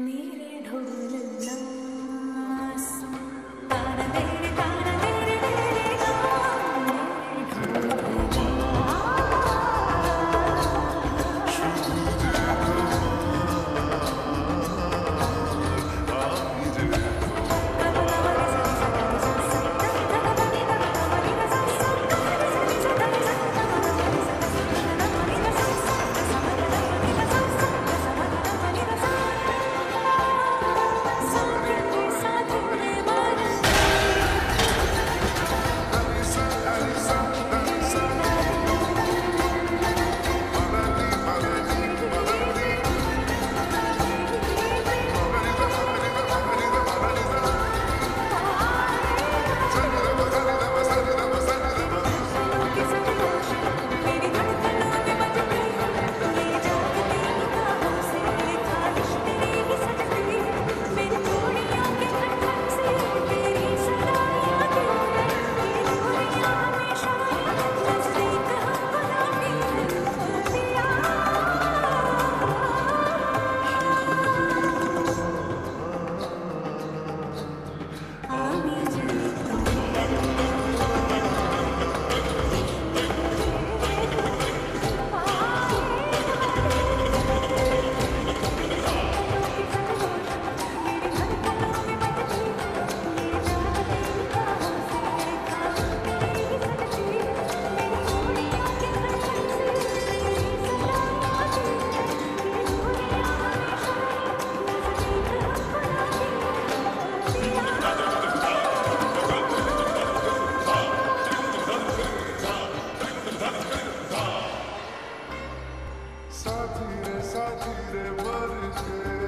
मेरे what is it?